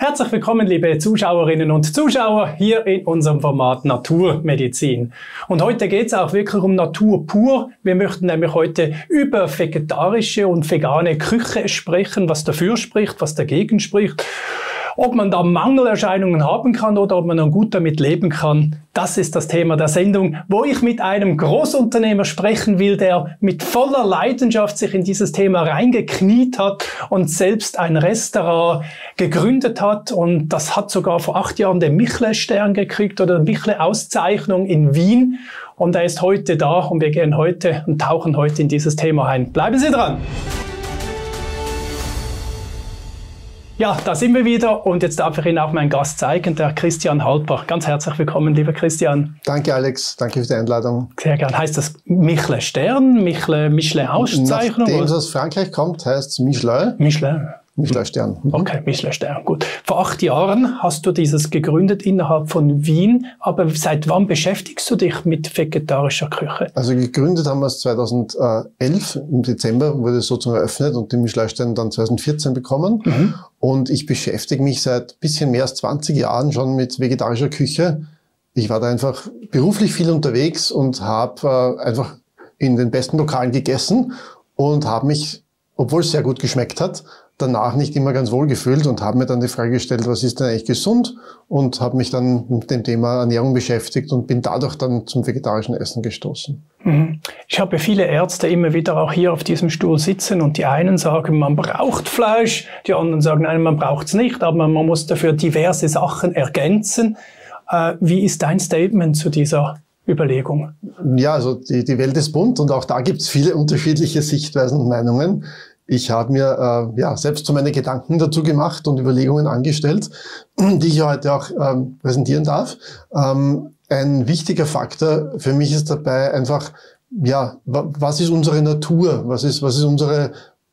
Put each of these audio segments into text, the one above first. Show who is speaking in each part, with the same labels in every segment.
Speaker 1: Herzlich willkommen, liebe Zuschauerinnen und Zuschauer, hier in unserem Format Naturmedizin. Und heute geht es auch wirklich um Natur pur. Wir möchten nämlich heute über vegetarische und vegane Küche sprechen, was dafür spricht, was dagegen spricht ob man da Mangelerscheinungen haben kann oder ob man dann gut damit leben kann, das ist das Thema der Sendung, wo ich mit einem Großunternehmer sprechen will, der mit voller Leidenschaft sich in dieses Thema reingekniet hat und selbst ein Restaurant gegründet hat. Und das hat sogar vor acht Jahren den Michelin-Stern gekriegt oder Michelin-Auszeichnung in Wien. Und er ist heute da und wir gehen heute und tauchen heute in dieses Thema ein. Bleiben Sie dran! Ja, da sind wir wieder und jetzt darf ich Ihnen auch meinen Gast zeigen, der Christian Halper. Ganz herzlich willkommen, lieber Christian.
Speaker 2: Danke, Alex. Danke für die Einladung.
Speaker 1: Sehr gern. Heißt das Michelin Stern, Michelin, Michelin Auszeichnung?
Speaker 2: Nachdem es aus Frankreich kommt, heißt es Michelin.
Speaker 1: Michelin.
Speaker 2: Michelin-Stern.
Speaker 1: Mhm. Okay, Michelin-Stern, gut. Vor acht Jahren hast du dieses gegründet innerhalb von Wien, aber seit wann beschäftigst du dich mit vegetarischer Küche?
Speaker 2: Also gegründet haben wir es 2011, im Dezember wurde es sozusagen eröffnet und den Michelin-Stern dann 2014 bekommen. Mhm. Und ich beschäftige mich seit bisschen mehr als 20 Jahren schon mit vegetarischer Küche. Ich war da einfach beruflich viel unterwegs und habe äh, einfach in den besten Lokalen gegessen und habe mich, obwohl es sehr gut geschmeckt hat, danach nicht immer ganz wohl gefühlt und habe mir dann die Frage gestellt, was ist denn eigentlich gesund? Und habe mich dann mit dem Thema Ernährung beschäftigt und bin dadurch dann zum vegetarischen Essen gestoßen.
Speaker 1: Mhm. Ich habe viele Ärzte immer wieder auch hier auf diesem Stuhl sitzen und die einen sagen, man braucht Fleisch, die anderen sagen, nein, man braucht es nicht, aber man muss dafür diverse Sachen ergänzen. Äh, wie ist dein Statement zu dieser Überlegung?
Speaker 2: Ja, also die, die Welt ist bunt und auch da gibt es viele unterschiedliche Sichtweisen und Meinungen. Ich habe mir äh, ja, selbst so meine Gedanken dazu gemacht und Überlegungen angestellt, die ich heute auch ähm, präsentieren darf. Ähm, ein wichtiger Faktor für mich ist dabei einfach, ja, was ist unsere Natur? Was ist, was ist unsere,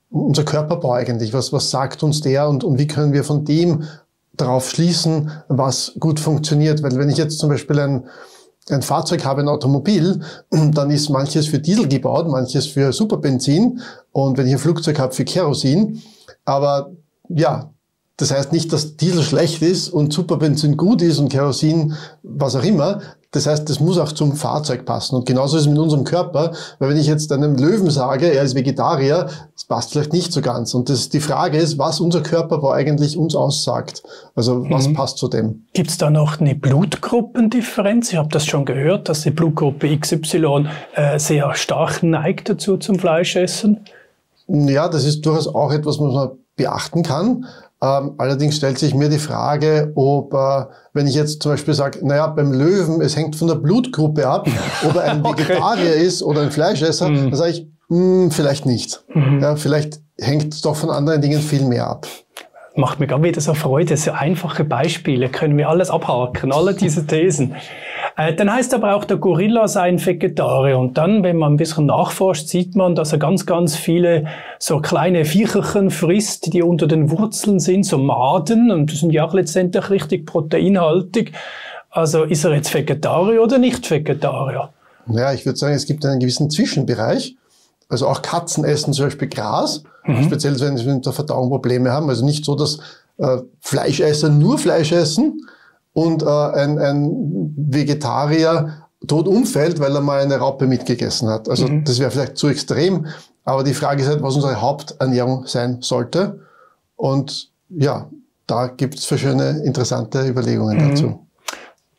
Speaker 2: unser Körperbau eigentlich? Was, was sagt uns der und, und wie können wir von dem darauf schließen, was gut funktioniert? Weil wenn ich jetzt zum Beispiel ein, ein Fahrzeug habe, ein Automobil, dann ist manches für Diesel gebaut, manches für Superbenzin und wenn ich ein Flugzeug habe, für Kerosin. Aber ja, das heißt nicht, dass Diesel schlecht ist und Superbenzin gut ist und Kerosin was auch immer. Das heißt, das muss auch zum Fahrzeug passen. Und genauso ist es mit unserem Körper, weil wenn ich jetzt einem Löwen sage, er ist Vegetarier, das passt vielleicht nicht so ganz. Und das, die Frage ist, was unser Körperbau eigentlich uns aussagt. Also was mhm. passt zu dem?
Speaker 1: Gibt es da noch eine Blutgruppendifferenz? Ich habe das schon gehört, dass die Blutgruppe XY äh, sehr stark neigt dazu zum Fleischessen.
Speaker 2: Ja, das ist durchaus auch etwas, was man beachten kann. Ähm, allerdings stellt sich mir die Frage, ob, äh, wenn ich jetzt zum Beispiel sage, naja, beim Löwen, es hängt von der Blutgruppe ab, ob er ein Vegetarier okay. ist oder ein Fleischesser, mhm. dann sage ich, mh, hm, vielleicht nicht. Mhm. Ja, vielleicht hängt es doch von anderen Dingen viel mehr ab
Speaker 1: macht mir gerade wieder so Freude. So einfache Beispiele können wir alles abhaken, alle diese Thesen. Äh, dann heißt aber auch, der Gorilla sei ein Vegetarier. Und dann, wenn man ein bisschen nachforscht, sieht man, dass er ganz, ganz viele so kleine Viecherchen frisst, die unter den Wurzeln sind, so Maden. Und die sind ja auch letztendlich richtig proteinhaltig. Also ist er jetzt Vegetarier oder nicht Vegetarier?
Speaker 2: Ja, ich würde sagen, es gibt einen gewissen Zwischenbereich. Also auch Katzen essen zum Beispiel Gras, mhm. speziell wenn sie mit der Verdauung Probleme haben. Also nicht so, dass äh, Fleischesser nur Fleisch essen, und äh, ein, ein Vegetarier tot umfällt, weil er mal eine Raupe mitgegessen hat. Also mhm. das wäre vielleicht zu extrem, aber die Frage ist halt, was unsere Haupternährung sein sollte. Und ja, da gibt es verschiedene interessante Überlegungen mhm. dazu.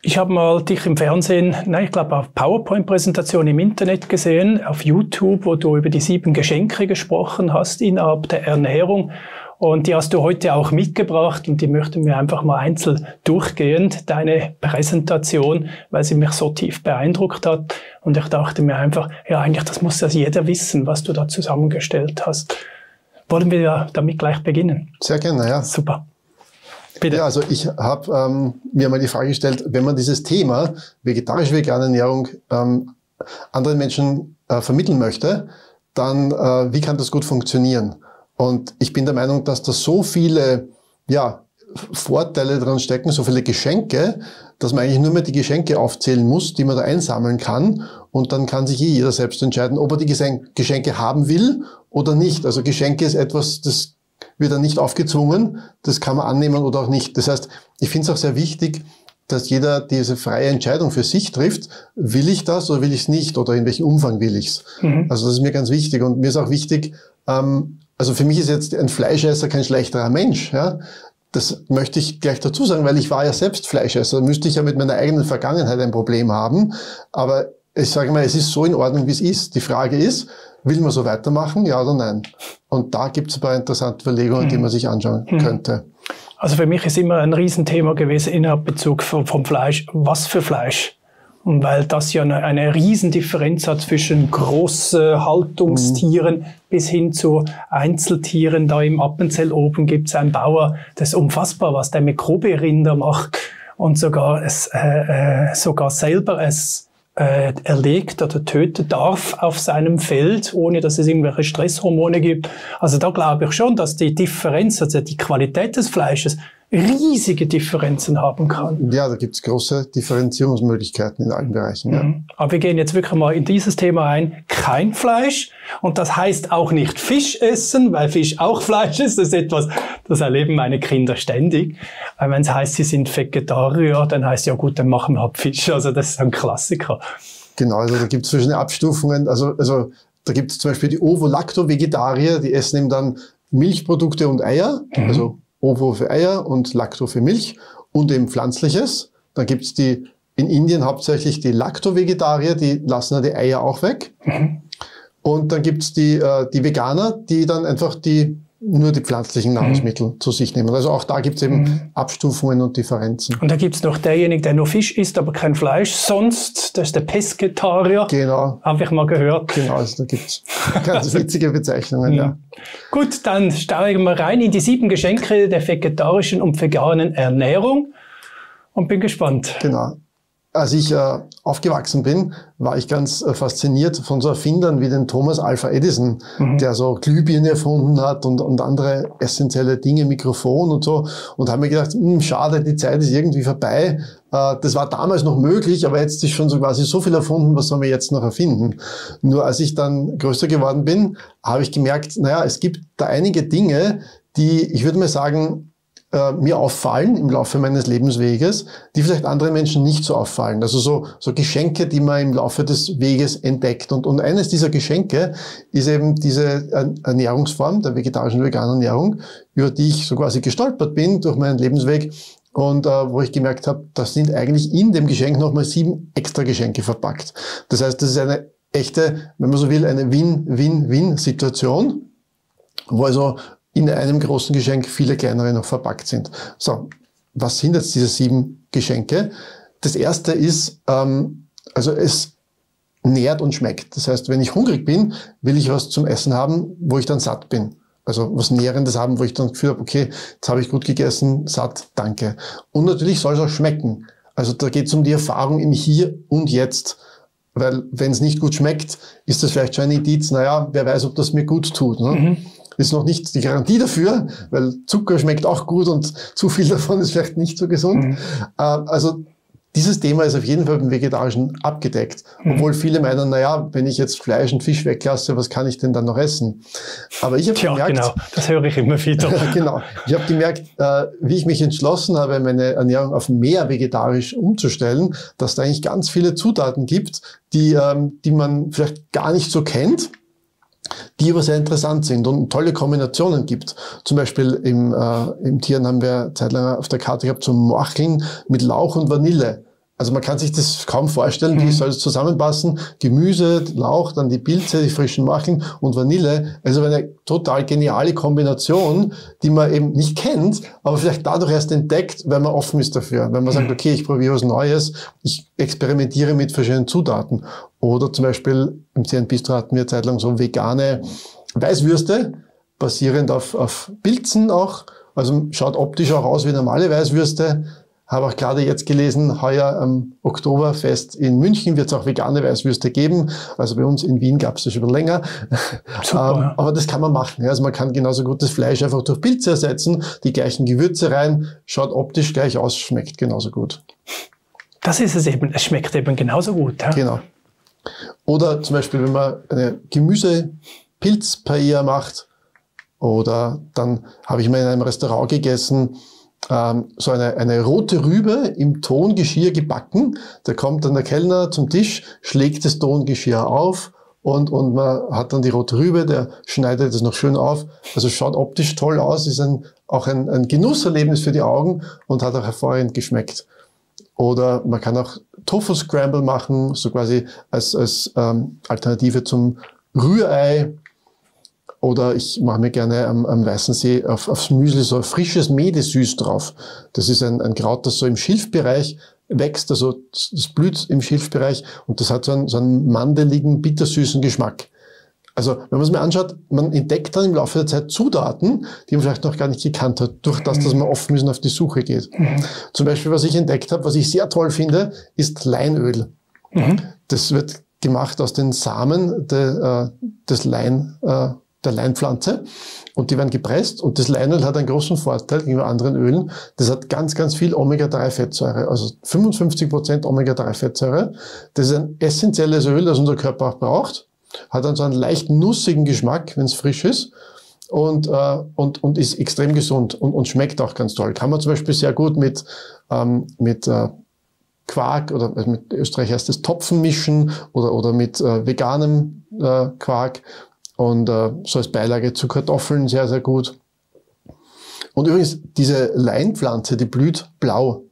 Speaker 1: Ich habe mal dich im Fernsehen, nein, ich glaube auf PowerPoint-Präsentation im Internet gesehen, auf YouTube, wo du über die sieben Geschenke gesprochen hast innerhalb der Ernährung. Und die hast du heute auch mitgebracht und die möchten wir einfach mal einzeln durchgehen, deine Präsentation, weil sie mich so tief beeindruckt hat. Und ich dachte mir einfach, ja, eigentlich, das muss ja jeder wissen, was du da zusammengestellt hast. Wollen wir damit gleich beginnen?
Speaker 2: Sehr gerne, ja.
Speaker 1: Super.
Speaker 2: Bitte. Ja, also ich habe ähm, mir mal die Frage gestellt, wenn man dieses Thema vegetarisch-vegane Ernährung ähm, anderen Menschen äh, vermitteln möchte, dann äh, wie kann das gut funktionieren? Und ich bin der Meinung, dass da so viele, ja, Vorteile dran stecken, so viele Geschenke, dass man eigentlich nur mehr die Geschenke aufzählen muss, die man da einsammeln kann. Und dann kann sich eh jeder selbst entscheiden, ob er die Geschenke haben will oder nicht. Also Geschenke ist etwas, das wird dann nicht aufgezwungen. Das kann man annehmen oder auch nicht. Das heißt, ich finde es auch sehr wichtig, dass jeder diese freie Entscheidung für sich trifft. Will ich das oder will ich es nicht? Oder in welchem Umfang will ich es? Mhm. Also das ist mir ganz wichtig. Und mir ist auch wichtig, ähm, also für mich ist jetzt ein Fleischesser kein schlechterer Mensch. Ja? Das möchte ich gleich dazu sagen, weil ich war ja selbst Fleischesser. Da müsste ich ja mit meiner eigenen Vergangenheit ein Problem haben. Aber ich sage mal, es ist so in Ordnung, wie es ist. Die Frage ist, will man so weitermachen, ja oder nein? Und da gibt es ein paar interessante Überlegungen, mhm. die man sich anschauen mhm. könnte.
Speaker 1: Also für mich ist immer ein Riesenthema gewesen innerhalb Bezug vom Fleisch. Was für Fleisch? Und weil das ja eine, eine Riesendifferenz hat zwischen großen Haltungstieren mhm. bis hin zu Einzeltieren. Da im Appenzell oben gibt es einen Bauer, das ist unfassbar, was der Mikroberinder macht und sogar es äh, äh, sogar selber es äh, erlegt oder töten darf auf seinem Feld, ohne dass es irgendwelche Stresshormone gibt. Also da glaube ich schon, dass die Differenz, also die Qualität des Fleisches riesige Differenzen haben kann.
Speaker 2: Ja, da gibt es große Differenzierungsmöglichkeiten in allen Bereichen. Ja. Mhm.
Speaker 1: Aber wir gehen jetzt wirklich mal in dieses Thema ein. Kein Fleisch. Und das heißt auch nicht Fisch essen, weil Fisch auch Fleisch ist. Das ist etwas, das erleben meine Kinder ständig. Weil wenn es heißt, sie sind Vegetarier, dann heißt ja gut, dann machen wir halt Fisch. Also das ist ein Klassiker.
Speaker 2: Genau, also da gibt es verschiedene Abstufungen. Also, also da gibt es zum Beispiel die Ovo-Lacto-Vegetarier, die essen eben dann Milchprodukte und Eier, mhm. also Ovo für Eier und Lacto für Milch und eben Pflanzliches. Dann gibt's die in Indien hauptsächlich die Lacto-Vegetarier, die lassen ja die Eier auch weg. Mhm. Und dann gibt's die, äh, die Veganer, die dann einfach die nur die pflanzlichen mhm. Nahrungsmittel mhm. zu sich nehmen. Also auch da gibt es eben mhm. Abstufungen und Differenzen.
Speaker 1: Und da gibt es noch derjenige, der nur Fisch isst, aber kein Fleisch. Sonst, das ist der Pesketarier.
Speaker 2: Genau.
Speaker 1: Habe ich mal gehört.
Speaker 2: Genau, also da gibt es ganz witzige Bezeichnungen. Mhm. Ja.
Speaker 1: Gut, dann steigen wir rein in die sieben Geschenke der vegetarischen und veganen Ernährung und bin gespannt.
Speaker 2: Genau als ich äh, aufgewachsen bin, war ich ganz äh, fasziniert von so Erfindern wie den Thomas Alpha Edison, mhm. der so Glühbirne erfunden hat und, und andere essentielle Dinge, Mikrofon und so. Und habe mir gedacht, mh, hm, schade, die Zeit ist irgendwie vorbei. Äh, das war damals noch möglich, aber jetzt ist schon so quasi so viel erfunden, was sollen wir jetzt noch erfinden? Nur als ich dann größer geworden bin, habe ich gemerkt, naja, es gibt da einige Dinge, die, ich würde mal sagen, äh, mir auffallen im Laufe meines Lebensweges, die vielleicht anderen Menschen nicht so auffallen. Also so, so Geschenke, die man im Laufe des Weges entdeckt. Und, und eines dieser Geschenke ist eben diese Ernährungsform der vegetarischen veganen Ernährung, über die ich so quasi gestolpert bin durch meinen Lebensweg und äh, wo ich gemerkt habe, das sind eigentlich in dem Geschenk nochmal sieben extra Geschenke verpackt. Das heißt, das ist eine echte, wenn man so will, eine Win-Win-Win-Situation, wo also in einem großen Geschenk viele kleinere noch verpackt sind. So, was sind jetzt diese sieben Geschenke? Das erste ist, ähm, also es nährt und schmeckt. Das heißt, wenn ich hungrig bin, will ich was zum Essen haben, wo ich dann satt bin. Also was Nährendes haben, wo ich dann gefühlt habe, okay, jetzt habe ich gut gegessen, satt, danke. Und natürlich soll es auch schmecken. Also da geht es um die Erfahrung im Hier und Jetzt. Weil wenn es nicht gut schmeckt, ist das vielleicht schon ein Indiz, naja, wer weiß, ob das mir gut tut. Ne? Mhm ist noch nicht die Garantie dafür, weil Zucker schmeckt auch gut und zu viel davon ist vielleicht nicht so gesund. Mhm. Äh, also dieses Thema ist auf jeden Fall beim Vegetarischen abgedeckt. Mhm. Obwohl viele meinen, naja, wenn ich jetzt Fleisch und Fisch weglasse, was kann ich denn dann noch essen? Aber ich habe gemerkt...
Speaker 1: genau, das höre ich immer wieder.
Speaker 2: genau. Ich habe gemerkt, äh, wie ich mich entschlossen habe, meine Ernährung auf mehr vegetarisch umzustellen, dass da eigentlich ganz viele Zutaten gibt, die, ähm, die man vielleicht gar nicht so kennt die aber sehr interessant sind und tolle Kombinationen gibt. Zum Beispiel im, äh, im Tieren haben wir zeitlang auf der Karte gehabt zum Morcheln mit Lauch und Vanille. Also man kann sich das kaum vorstellen, wie mhm. soll es zusammenpassen. Gemüse, Lauch, dann die Pilze, die frischen Macheln und Vanille. Also eine total geniale Kombination, die man eben nicht kennt, aber vielleicht dadurch erst entdeckt, wenn man offen ist dafür. Wenn man sagt, mhm. okay, ich probiere was Neues, ich experimentiere mit verschiedenen Zutaten. Oder zum Beispiel im CN Bistro hatten wir zeitlang so vegane Weißwürste, basierend auf, auf Pilzen auch. Also schaut optisch auch aus wie normale Weißwürste habe auch gerade jetzt gelesen, heuer am Oktoberfest in München wird es auch vegane Weißwürste geben. Also bei uns in Wien gab es das schon länger. Super, ähm, aber das kann man machen. Also man kann genauso gut das Fleisch einfach durch Pilze ersetzen, die gleichen Gewürze rein, schaut optisch gleich aus, schmeckt genauso gut.
Speaker 1: Das ist es eben, es schmeckt eben genauso gut. Ja?
Speaker 2: Genau. Oder zum Beispiel, wenn man eine Gemüsepilz-Paella macht, Oder dann habe ich mal in einem Restaurant gegessen, ähm, so eine, eine rote Rübe im Tongeschirr gebacken. Da kommt dann der Kellner zum Tisch, schlägt das Tongeschirr auf und, und man hat dann die rote Rübe, der schneidet es noch schön auf. Also schaut optisch toll aus, ist ein, auch ein, ein Genusserlebnis für die Augen und hat auch hervorragend geschmeckt. Oder man kann auch Tofu Scramble machen, so quasi als, als ähm, Alternative zum Rührei. Oder ich mache mir gerne am, am Weißen See auf, aufs Müsli so frisches Medesüß drauf. Das ist ein, ein Kraut, das so im Schilfbereich wächst, also das blüht im Schilfbereich und das hat so einen, so einen mandeligen, bittersüßen Geschmack. Also wenn man es mir anschaut, man entdeckt dann im Laufe der Zeit Zutaten, die man vielleicht noch gar nicht gekannt hat, durch das, dass man oft müssen auf die Suche geht. Mhm. Zum Beispiel, was ich entdeckt habe, was ich sehr toll finde, ist Leinöl. Mhm. Das wird gemacht aus den Samen de, äh, des Lein, äh, der Leinpflanze und die werden gepresst und das Leinöl hat einen großen Vorteil gegenüber anderen Ölen. Das hat ganz, ganz viel Omega-3-Fettsäure, also 55 Prozent Omega-3-Fettsäure. Das ist ein essentielles Öl, das unser Körper auch braucht hat dann so einen leicht nussigen Geschmack, wenn es frisch ist und, äh, und, und ist extrem gesund und, und schmeckt auch ganz toll. Kann man zum Beispiel sehr gut mit, ähm, mit äh, Quark oder also mit Österreich heißt es Topfen mischen oder, oder mit äh, veganem äh, Quark und äh, so als Beilage zu Kartoffeln sehr, sehr gut. Und übrigens, diese Leinpflanze, die blüht blau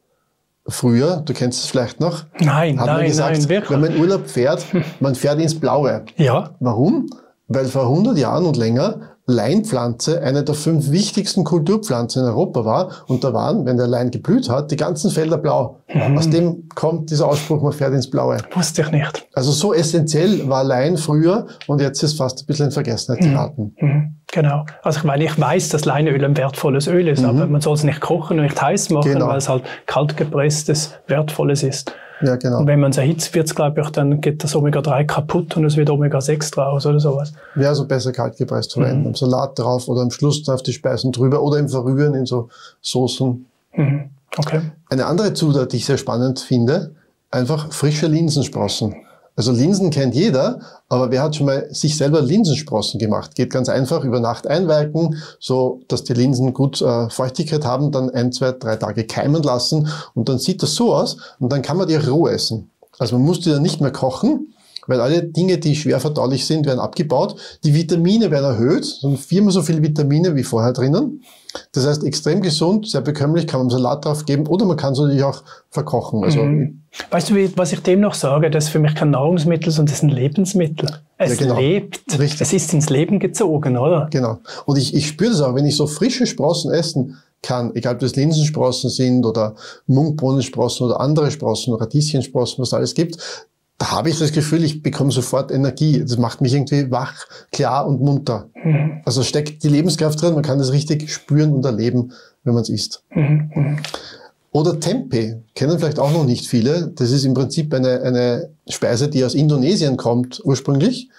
Speaker 2: früher, du kennst es vielleicht noch,
Speaker 1: nein,
Speaker 2: hat
Speaker 1: nein,
Speaker 2: man gesagt,
Speaker 1: nein, wirklich.
Speaker 2: wenn man in Urlaub fährt, man fährt ins Blaue.
Speaker 1: Ja.
Speaker 2: Warum? Weil vor 100 Jahren und länger Leinpflanze eine der fünf wichtigsten Kulturpflanzen in Europa war. Und da waren, wenn der Lein geblüht hat, die ganzen Felder blau. Mhm. Aus dem kommt dieser Ausspruch, man fährt ins Blaue.
Speaker 1: Wusste ich nicht.
Speaker 2: Also so essentiell war Lein früher und jetzt ist fast ein bisschen in Vergessenheit geraten.
Speaker 1: Mhm. Mhm. Genau. Also ich meine, ich weiß, dass Leinöl ein wertvolles Öl ist, mhm. aber man soll es nicht kochen und nicht heiß machen, genau. weil es halt kaltgepresstes, wertvolles ist.
Speaker 2: Ja, genau.
Speaker 1: Und wenn man es erhitzt, wird es, glaube ich, dann geht das Omega-3 kaputt und es wird Omega-6 draus oder sowas.
Speaker 2: Ja, also besser kalt gepresst verwenden. Mhm. Am Salat drauf oder am Schluss auf die Speisen drüber oder im Verrühren in so Soßen.
Speaker 1: Mhm. Okay.
Speaker 2: Eine andere Zutat, die ich sehr spannend finde, einfach frische Linsensprossen. Also Linsen kennt jeder, aber wer hat schon mal sich selber Linsensprossen gemacht? Geht ganz einfach über Nacht einweichen, so dass die Linsen gut äh, Feuchtigkeit haben, dann ein, zwei, drei Tage keimen lassen und dann sieht das so aus und dann kann man die roh essen. Also man muss die dann nicht mehr kochen, weil alle Dinge, die schwer verdaulich sind, werden abgebaut. Die Vitamine werden erhöht, sind viermal so viele Vitamine wie vorher drinnen. Das heißt, extrem gesund, sehr bekömmlich, kann man Salat drauf geben oder man kann es natürlich auch verkochen. Also,
Speaker 1: mhm. Weißt du, was ich dem noch sage? Das ist für mich kein Nahrungsmittel, sondern das ist ein Lebensmittel. Es ja, genau. lebt. Richtig. Es ist ins Leben gezogen, oder?
Speaker 2: Genau. Und ich, ich spüre das auch, wenn ich so frische Sprossen essen kann, egal ob das Linsensprossen sind oder Munkbohnensprossen oder andere Sprossen, Radieschensprossen, was es alles gibt, da habe ich das Gefühl, ich bekomme sofort Energie. Das macht mich irgendwie wach, klar und munter. Mhm. Also steckt die Lebenskraft drin, man kann das richtig spüren und erleben, wenn man es isst. Mhm. Oder Tempeh, kennen vielleicht auch noch nicht viele. Das ist im Prinzip eine, eine Speise, die aus Indonesien kommt ursprünglich.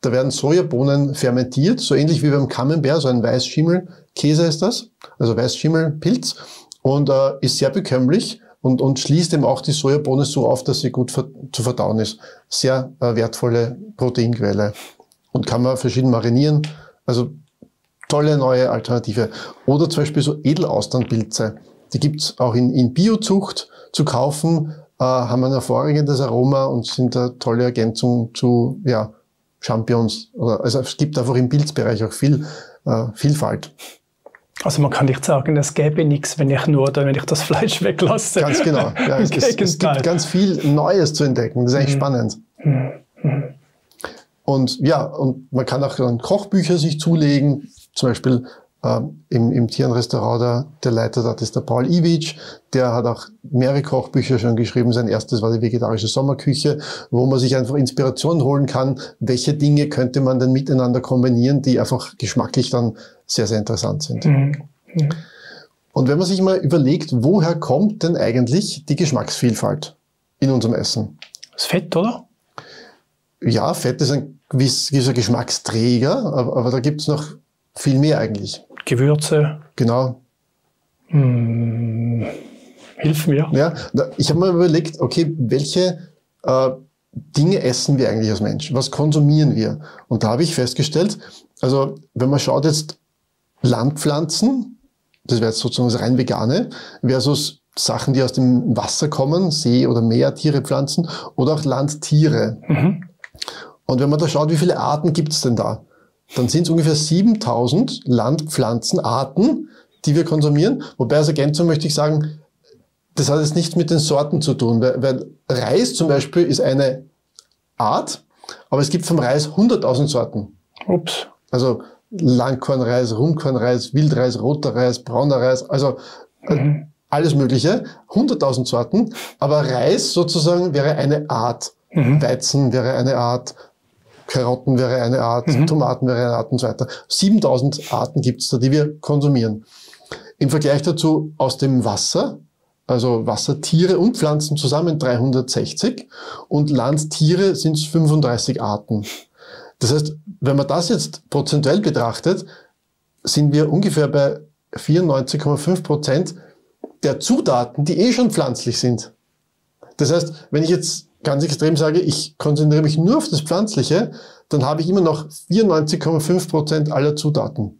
Speaker 2: Da werden Sojabohnen fermentiert, so ähnlich wie beim Camembert, so ein Weißschimmelkäse ist das, also Weißschimmelpilz und äh, ist sehr bekömmlich und, und schließt eben auch die Sojabohne so auf, dass sie gut ver zu verdauen ist. Sehr äh, wertvolle Proteinquelle und kann man verschieden marinieren. Also tolle neue Alternative. Oder zum Beispiel so Edelausternpilze. Die gibt's auch in, in Biozucht zu kaufen, äh, haben ein hervorragendes Aroma und sind eine tolle Ergänzung zu ja, Champions. Oder, also es gibt einfach im Pilzbereich auch viel äh, Vielfalt.
Speaker 1: Also man kann nicht sagen, es gäbe nichts, wenn ich nur, wenn ich das Fleisch weglasse.
Speaker 2: Ganz genau. Ja, es, es, es, gibt ganz viel Neues zu entdecken. Das ist eigentlich mhm. spannend. Mhm. mhm. Und ja, und man kann auch dann Kochbücher sich zulegen. Zum Beispiel ähm, im, im Tierenrestaurant, der, der Leiter dort ist der Paul Iwitsch. Der hat auch mehrere Kochbücher schon geschrieben. Sein erstes war die vegetarische Sommerküche, wo man sich einfach Inspiration holen kann. Welche Dinge könnte man denn miteinander kombinieren, die einfach geschmacklich dann sehr, sehr interessant sind. Mhm. Mhm. Und wenn man sich mal überlegt, woher kommt denn eigentlich die Geschmacksvielfalt in unserem Essen?
Speaker 1: Das Fett, oder?
Speaker 2: Ja, Fett ist ein gewisser Geschmacksträger, aber, aber da gibt's noch viel mehr eigentlich.
Speaker 1: Gewürze.
Speaker 2: Genau.
Speaker 1: Hm, hilf mir.
Speaker 2: Ja, ich habe mal überlegt, okay, welche äh, Dinge essen wir eigentlich als Mensch? Was konsumieren wir? Und da habe ich festgestellt, also wenn man schaut jetzt Landpflanzen, das wäre jetzt sozusagen das rein vegane, versus Sachen, die aus dem Wasser kommen, See oder Meer, Tiere, Pflanzen oder auch Landtiere. Mhm. Und wenn man da schaut, wie viele Arten gibt es denn da? Dann sind es ungefähr 7000 Landpflanzenarten, die wir konsumieren. Wobei als Ergänzung möchte ich sagen, das hat jetzt nichts mit den Sorten zu tun, weil, weil Reis zum Beispiel ist eine Art, aber es gibt vom Reis 100.000 Sorten.
Speaker 1: Ups.
Speaker 2: Also Langkornreis, Rundkornreis, Wildreis, roter Reis, brauner Reis, also äh, mhm. alles Mögliche, 100.000 Sorten, aber Reis sozusagen wäre eine Art. Mhm. Weizen wäre eine Art, Karotten wäre eine Art, mhm. Tomaten wäre eine Art und so weiter. 7000 Arten gibt es da, die wir konsumieren. Im Vergleich dazu aus dem Wasser, also Wassertiere und Pflanzen zusammen 360 und Landtiere sind es 35 Arten. Das heißt, wenn man das jetzt prozentuell betrachtet, sind wir ungefähr bei 94,5 Prozent der Zutaten, die eh schon pflanzlich sind. Das heißt, wenn ich jetzt ganz extrem sage, ich konzentriere mich nur auf das Pflanzliche, dann habe ich immer noch 94,5 Prozent aller Zutaten.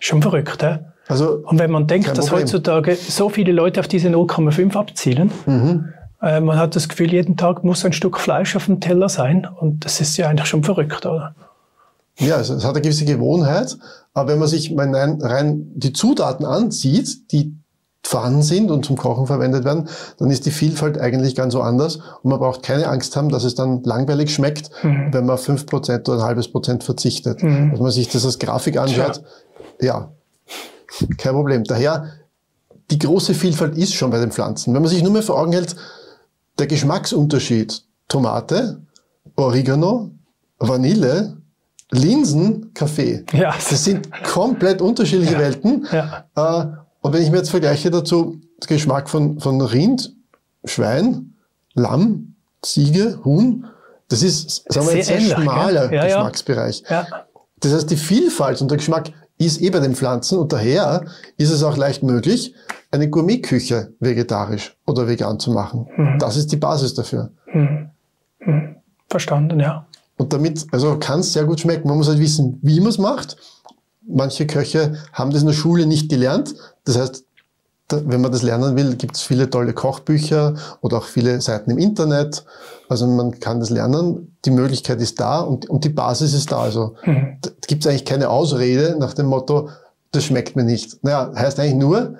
Speaker 1: Schon verrückt, hä? Also, und wenn man denkt, dass heutzutage so viele Leute auf diese 0,5 abzielen, mhm. äh, man hat das Gefühl, jeden Tag muss ein Stück Fleisch auf dem Teller sein und das ist ja eigentlich schon verrückt, oder?
Speaker 2: Ja, also es hat eine gewisse Gewohnheit, aber wenn man sich mal rein die Zutaten ansieht, die vorhanden sind und zum Kochen verwendet werden, dann ist die Vielfalt eigentlich ganz so anders und man braucht keine Angst haben, dass es dann langweilig schmeckt, mhm. wenn man fünf Prozent oder ein halbes Prozent verzichtet. Mhm. Wenn man sich das als Grafik anschaut, ja, kein Problem. Daher, die große Vielfalt ist schon bei den Pflanzen. Wenn man sich nur mehr vor Augen hält, der Geschmacksunterschied Tomate, Oregano, Vanille, Linsen, Kaffee. Ja. Das sind komplett unterschiedliche ja. Welten. Ja. Äh, und wenn ich mir jetzt vergleiche dazu Geschmack von, von Rind, Schwein, Lamm, Ziege, Huhn, das ist, sagen wir jetzt, ein sehr schmaler ja, Geschmacksbereich. Ja. Das heißt, die Vielfalt und der Geschmack ist eh bei den Pflanzen und daher ist es auch leicht möglich, eine Gourmetküche vegetarisch oder vegan zu machen. Mhm. Das ist die Basis dafür. Mhm.
Speaker 1: Mhm. Verstanden, ja.
Speaker 2: Und damit, also kann es sehr gut schmecken. Man muss halt wissen, wie man es macht. Manche Köche haben das in der Schule nicht gelernt. Das heißt, wenn man das lernen will, gibt es viele tolle Kochbücher oder auch viele Seiten im Internet. Also man kann das lernen, die Möglichkeit ist da und, und die Basis ist da. Also mhm. da gibt es eigentlich keine Ausrede nach dem Motto, das schmeckt mir nicht. Naja, heißt eigentlich nur,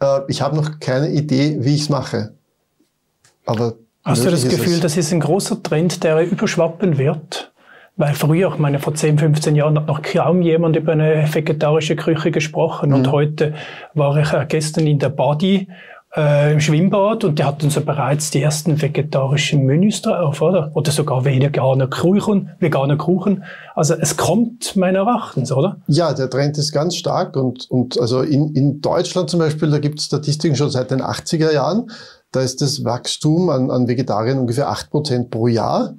Speaker 2: äh, ich habe noch keine Idee, wie ich es mache.
Speaker 1: Aber Hast du das Gefühl, das ist ein großer Trend, der überschwappen wird? Weil früher, ich meine, vor 10, 15 Jahren hat noch kaum jemand über eine vegetarische Küche gesprochen. Mhm. Und heute war ich äh, gestern in der Body äh, im Schwimmbad und die hatten so bereits die ersten vegetarischen Menüs drauf, oder? Oder sogar vegane Kuchen, vegane Kuchen. Also es kommt meiner Erachtens, oder?
Speaker 2: Ja, der Trend ist ganz stark und, und also in, in Deutschland zum Beispiel, da gibt es Statistiken schon seit den 80er Jahren. Da ist das Wachstum an, an Vegetariern ungefähr 8% pro Jahr.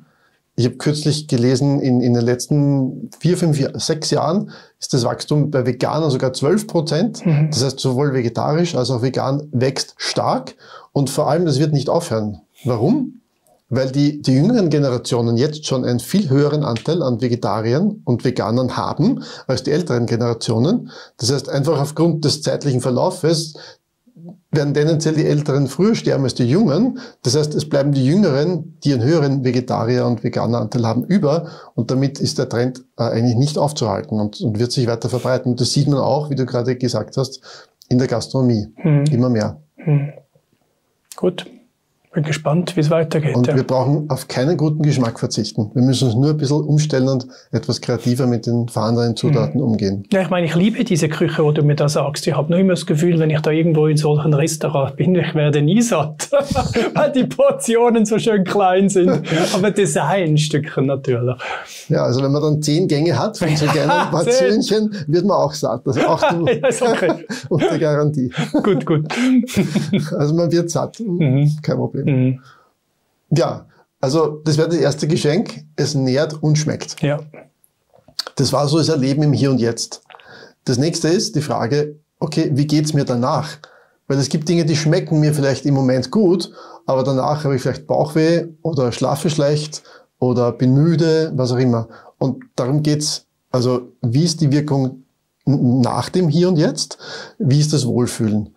Speaker 2: Ich habe kürzlich gelesen, in, in den letzten vier, fünf, sechs Jahren ist das Wachstum bei Veganern sogar 12 Prozent. Mhm. Das heißt, sowohl vegetarisch als auch vegan wächst stark. Und vor allem, das wird nicht aufhören. Warum? Weil die, die jüngeren Generationen jetzt schon einen viel höheren Anteil an Vegetariern und Veganern haben als die älteren Generationen. Das heißt, einfach aufgrund des zeitlichen Verlaufes werden tendenziell die Älteren früher sterben als die Jungen. Das heißt, es bleiben die Jüngeren, die einen höheren Vegetarier- und Veganeranteil haben, über. Und damit ist der Trend äh, eigentlich nicht aufzuhalten und, und, wird sich weiter verbreiten. Und das sieht man auch, wie du gerade gesagt hast, in der Gastronomie. Mhm. Immer mehr. Mhm.
Speaker 1: Gut. Bin gespannt, wie es weitergeht.
Speaker 2: Und ja. wir brauchen auf keinen guten Geschmack verzichten. Wir müssen uns nur ein bisschen umstellen und etwas kreativer mit den vorhandenen Zutaten mhm. umgehen.
Speaker 1: Ja, ich meine, ich liebe diese Küche, wo du mir da sagst. Ich habe nur immer das Gefühl, wenn ich da irgendwo in solchen Restaurant bin, ich werde nie satt. Weil die Portionen so schön klein sind. Aber Stückchen natürlich.
Speaker 2: Ja, also wenn man dann zehn Gänge hat von so kleinen Portionchen, wird man auch satt. Also auch unter Garantie.
Speaker 1: gut, gut.
Speaker 2: also man wird satt. Mhm. Kein. Problem. Mhm. Ja, also das wäre das erste Geschenk. Es nährt und schmeckt.
Speaker 1: Ja.
Speaker 2: Das war so das Erleben im Hier und Jetzt. Das nächste ist die Frage, okay, wie geht's mir danach? Weil es gibt Dinge, die schmecken mir vielleicht im Moment gut, aber danach habe ich vielleicht Bauchweh oder schlafe schlecht oder bin müde, was auch immer. Und darum geht's. Also wie ist die Wirkung nach dem Hier und Jetzt? Wie ist das Wohlfühlen?